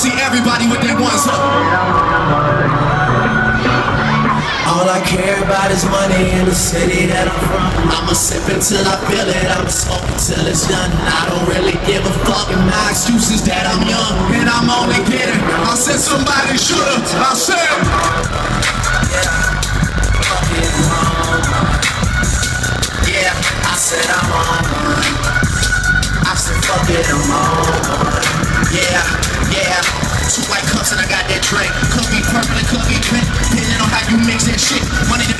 see everybody with their ones up. All I care about is money in the city that I'm from. I'ma sip until I feel it, I'ma smoke until it's done. I don't really give a fuck, and my excuse is that I'm young And I'm only kidding. I said somebody should've. I said. fucking home. Yeah, I said I'm on one. I said fuck it, I'm on one. Yeah, yeah. Two white cups and I got that drink. Could be purple and could be pink. Depending on how you mix that shit. Money to